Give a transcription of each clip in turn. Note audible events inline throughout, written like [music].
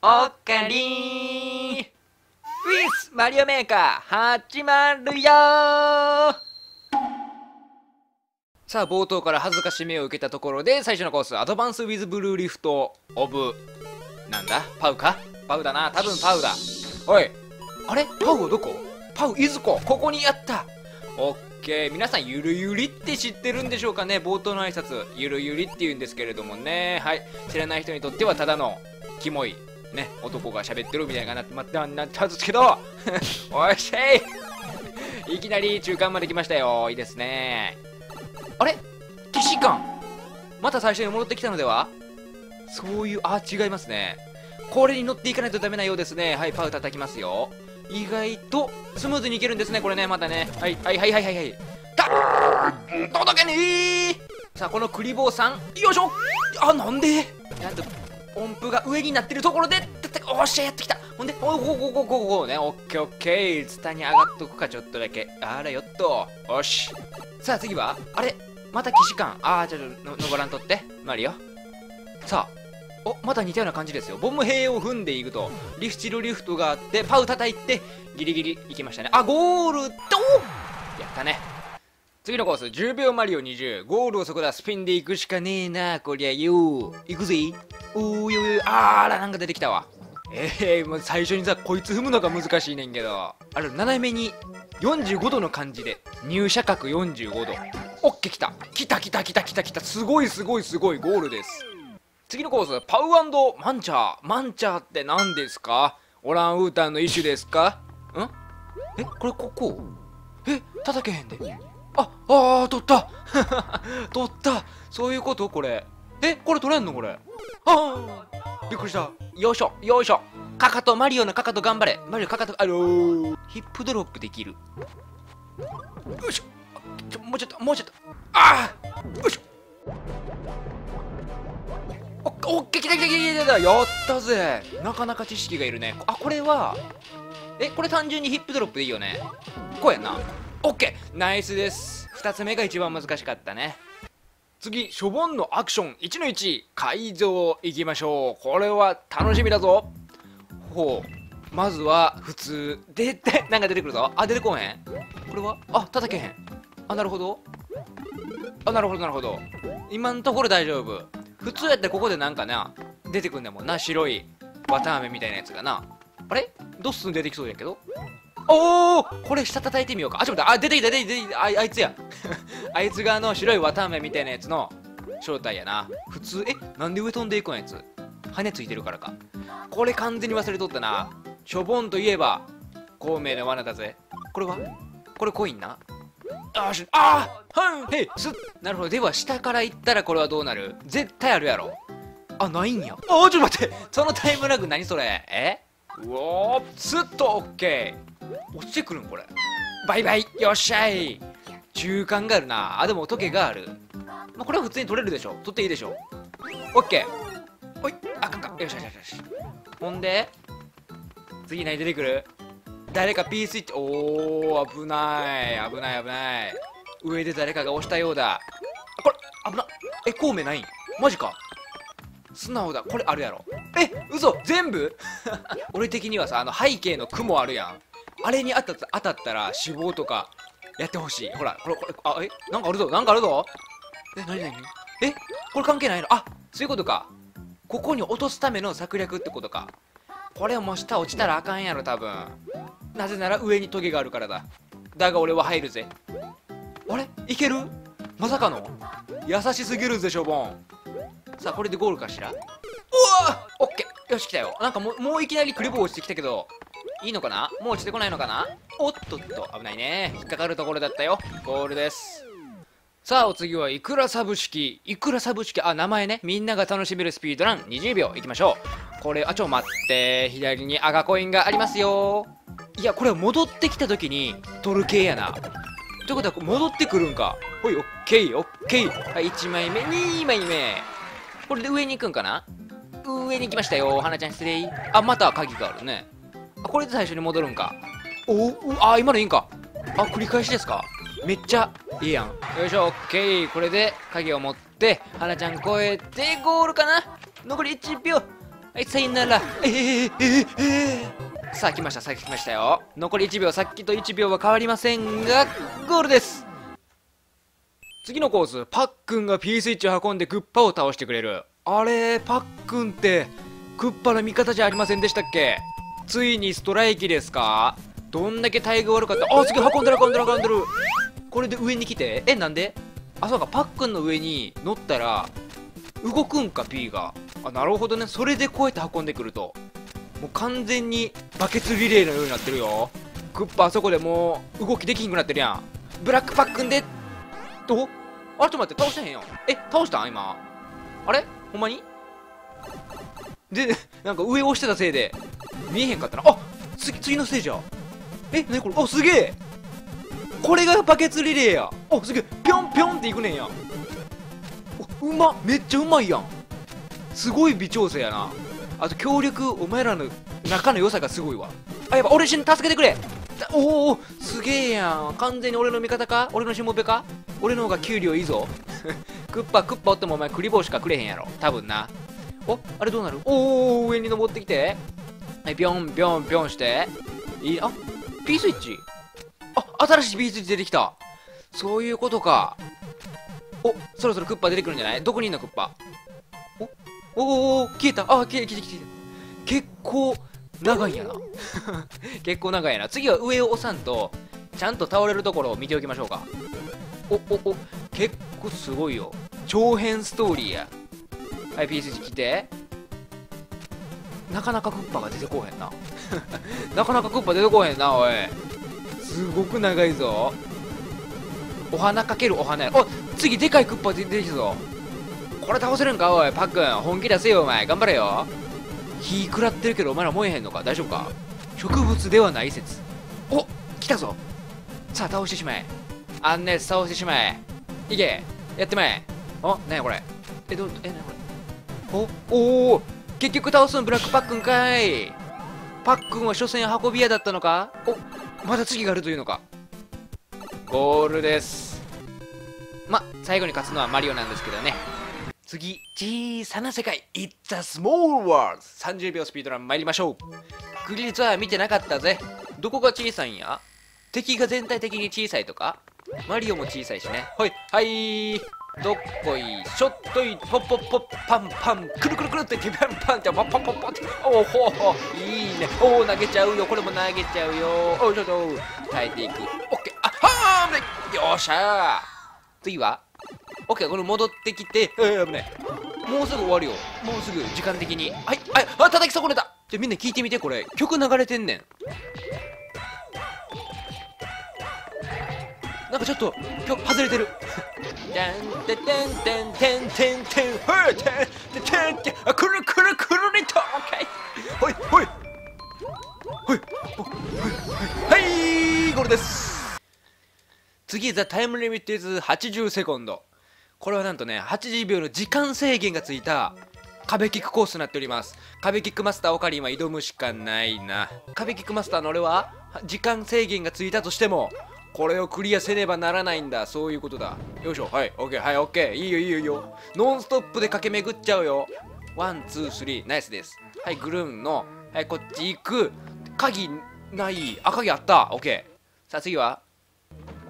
おっかりーウィスマリオメーカー始まるよ。ーさあ冒頭から恥ずかしめを受けたところで最初のコースアドバンスウィズブルーリフトオブなんだ？パウか？パウだな。多分パウだ。おい。あれ？パウはどこ？パウいずこ？ここにやった。オッケー。皆さんゆるゆりって知ってるんでしょうかね？冒頭の挨拶ゆるゆりって言うんですけれどもね。はい。知らない人にとってはただのキモいね男が喋ってるみたいななってまってなったんですけど [laughs] おいしい！いきなり中間まで来ましたよ。いいですね。あれ？騎士官また最初に戻ってきたのでは？そういうあ違いますね。これに乗っていかないとダメなようですね。はいパウ叩きますよ。意外とスムーズにいけるんですねこれねまたね。はいはいはいはいはい。はいた届けねー！さあこのクリボーさんよいしょ！あなんで？音符が上になってるところでおっしゃやってきた。ほんでおごごごごごねオッケーオッケーツタに上がっとくかちょっとだけあらよっとよしさあ次はあれまた騎士官ああちょっとの登らんとってマリオさあおまた似たような感じですよボム兵を踏んでいくとリフチルリフトがあってパウ叩いてギリギリ行きましたねあゴールとやったね次のコース10秒マリオ20ゴールをそこだ。スピンで行くしかねえな。こりゃよ行くぜ。おーよよあーらなんか出てきたわ。ええー、もう最初にさこいつ踏むのが難しいねんけど。あれ斜めに45度の感じで。入射角45度。オッケー来た。来た来た来た来た来た。すごいすごいすごいゴールです。次のコースパウマンチャー。マンチャーって何ですか？オランウータンの一種ですか？ん？え？これここ？え？叩けへんで。ああー取った。[laughs] 取った。そういうこと？これ。えこれ取れんの？これ。ああびっくりした。よいしょ。よいしょ。かかとマリオのかかと頑張れ。マリオかかとあのー、ヒップドロップできる。よいしょ。ちょもうちょっともうちょっと。ああよいしょ。おっけきたきたきたきたやったぜ。なかなか知識がいるね。あこれはえこれ単純にヒップドロップでいいよね。こうやんな。オッケーナイスです。2つ目が一番難しかったね。次しょぼんのアクション。1の1改造いきましょう。これは楽しみだぞ。ほう。まずは普通。でてなんか出てくるぞ。あ出てこへん。これは？あ叩けへん。あなるほど。あなるほどなるほど。今のところ大丈夫。普通やったらここでなんかな出てくんだもんな。白い綿あめみたいなやつがな。あれ？ドッスン出てきそうやけど。おおこれ下叩いてみようか。あちょっと待ってあ出てきた出てきた。ああいつや。[laughs] あいつがあの白い綿あめみたいなやつの正体やな。普通えなんで上飛んでいくんやつ。羽ついてるからか。これ完全に忘れとったな。しょぼんといえば孔明の罠だぜ。これは？これコインな？あし。あはんへいすなるほど。では下から行ったらこれはどうなる？絶対あるやろ。あないんや。あちょっと待って。そのタイムラグ何それ？え？うおースッとオッケー。落ちてくるんこれ。バイバイ。よっしゃい。中間があるな。あでも時計がある。まあ、これは普通に取れるでしょ取っていいでしょオッケー。おい。あかんか。よしよしよしほんで次何出てくる。誰か P スイッチ。おー危ない。危ない危ない。上で誰かが押したようだ。あこれ危な。え孔明ないん？マジか。素直だ。これあるやろ。え嘘。全部？[laughs] 俺的にはさあの背景の雲あるやん。あれに当たった当たったら死亡とかやってほしい。ほらこれこれあえなんかあるぞ。なんかあるぞ。え何何？えこれ関係ないの？あそういうことか。ここに落とすための策略ってことか。これも下落ちたらあかんやろ多分。なぜなら上にトゲがあるからだ。だが俺は入るぜ。あれ？いける？まさかの？優しすぎるぜしょぼんさあこれでゴールかしら？うわオッケー。よし来たよ。なんかもうもういきなりクリボー落ちてきたけど。いいのかな？もう落ちてこないのかな？おっとっと危ないね。引っかかるところだったよ。ゴールです。さあお次はいくらサブ式。いくらサブ式？あ名前ね。みんなが楽しめるスピードラン。20秒いきましょう。これあちょ待って。左に赤コインがありますよ。いやこれは戻ってきた時に取る系やな。ということは戻ってくるんか。ほいオッケーオッケー。はい1枚目2枚目これで上に行くんかな？上に行きましたよ。花ちゃん失礼。あまた鍵があるね。これで最初に戻るんか。おおあ今のいいんか。あ繰り返しですか。めっちゃいいやん。よいしょオッケー。これで鍵を持って花ちゃん越えてゴールかな。残り1秒はいさよなら。えー、えー、えー、さあ来ましたさあ来ましたよ。残り1秒さっきと1秒は変わりませんがゴールです。次のコースパックンが P スイッチを運んでクッパを倒してくれる。あれパックンってクッパの味方じゃありませんでしたっけ？ついにストライキですか？どんだけ待遇悪かった？あ次運んでる運んでる運んでる。これで上に来て？えなんで？あそうかパックンの上に乗ったら動くんか P が。あなるほどね。それでこうやって運んでくると。もう完全にバケツリレーのようになってるよ。クッパあそこでもう動きできんくなってるやん。ブラックパックンで。と？あれちょっと待って倒してへんよえ倒したん？今。あれ？ほんまに？でなんか上押してたせいで。見えへんかったな。あ次次のステージや。えなにこれ？あすげえ。これがバケツリレーや。あすげえ。ぴょんぴょんっていくねんや。うまめっちゃうまいやん。すごい微調整やな。あと協力お前らの仲の良さがすごいわ。あやっぱ俺助けてくれ。おおすげえやん。完全に俺の味方か？俺のしもべか？俺の方が給料いいぞ。[laughs] クッパクッパおってもお前クリボーしかくれへんやろ。多分な。おあれどうなる？おお上に登ってきて。はいビョンビョンビョンして。いいあ P スイッチ？あ新しい P スイッチ出てきた。そういうことか。おそろそろクッパ出てくるんじゃない？どこにいんのクッパ？おおお消えた。あ消えた消えた消えた。結構長いやな。[laughs] 結構長いやな。次は上を押さんとちゃんと倒れるところを見ておきましょうか。おおお結構すごいよ。長編ストーリーや。はい P スイッチ来て。なかなかクッパが出てこへんな。[laughs] なかなかクッパ出てこへんなおい。すごく長いぞ。お花かけるお花や。お次でかいクッパ出てきたぞ。これ倒せるんかおいパックン。本気出せよお前。頑張れよ。火食らってるけどお前ら燃えへんのか？大丈夫か？植物ではない説。お来たぞ。さあ倒してしまえ。あんなやつ倒してしまえ。いけ。やってまえ。あなやこれ？えどえなにこれ？おおお結局倒すんブラックパックンかい。パックンは所詮運び屋だったのか？おまだ次があるというのか？ゴールです。ま最後に勝つのはマリオなんですけどね。次小さな世界。It's a small world 30秒スピードラン参りましょう。クリリツは見てなかったぜ。どこが小さいんや？敵が全体的に小さいとか？マリオも小さいしね。はいはい。どっこいしょっといポッポッポッパンパンくるくるくるっててパンパンってパンパンパンパンって。おおほほいいね。おお投げちゃうよ。これも投げちゃうよ。おちょっと耐えていく。オッケー。あはーよっしゃー。次はオッケーこれ戻ってきてえー、危ない。もうすぐ終わるよ。もうすぐ時間的に。はいはいあ叩き損ねた。じゃみんな聞いてみてこれ。曲流れてんねん。なんかちょっと曲外れてる。てんてんてんてんてんてんてんふうてんてんてんてんくるくるくるりとオッケーほいほいほいはいゴールです次ザタイムリミットイズ80セコンドこれはなんとね80秒の時間制限がついた壁キックコースになっております壁キックマスターオカリンは挑むしかないな壁キックマスターの俺は時間制限がついたとしてもこれをクリアせねばならないんだ。そういうことだ。よいしょ。はいオッケーはいオッケーいいよいいよいいよ。ノンストップで駆け巡っちゃうよ。 One two three。ナイスです。はいグルーンの。はいこっち行く。鍵ない。あ鍵あった。オッケーさあ次は。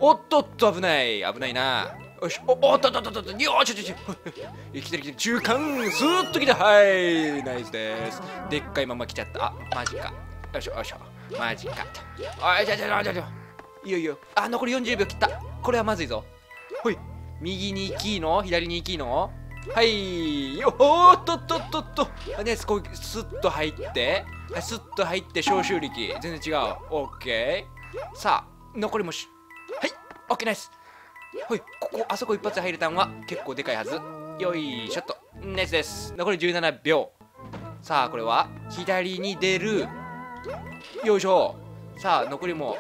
おっとっと危ない。危ないな。よしおおっとっとっとっと。よしちょちょ生きてる生きてる。中間スーッと来た。はい。ナイスです。でっかいまま来ちゃった。あマジか。よいしょよいしょ。マジか。おいちょちょちょちょいよいよ。あ残り40秒切った。これはまずいぞ。ほい。右に行きの？左に行きの？はい。よおっとっとっとっと。ねすこスッと入って。はいスッと入って消臭力。全然違う。オッケー。さあ残りもしはい。オッケーナイス。ほい。ここあそこ一発入れたんは結構でかいはず。よいしょっと。ナイスです。残り17秒。さあこれは左に出る。よいしょ。さあ残りも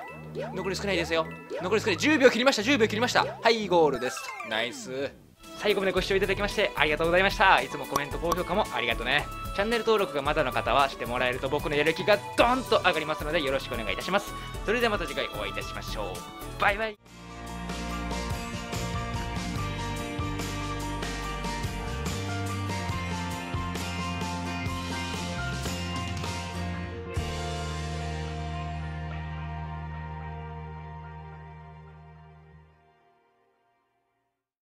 残り少ないですよ。残り少ない。10秒切りました。10秒切りました。はいゴールです。ナイス。最後までご視聴いただきましてありがとうございました。いつもコメント高評価もありがとね。チャンネル登録がまだの方はしてもらえると僕のやる気がドンと上がりますのでよろしくお願いいたします。それではまた次回お会いいたしましょう。バイバイ。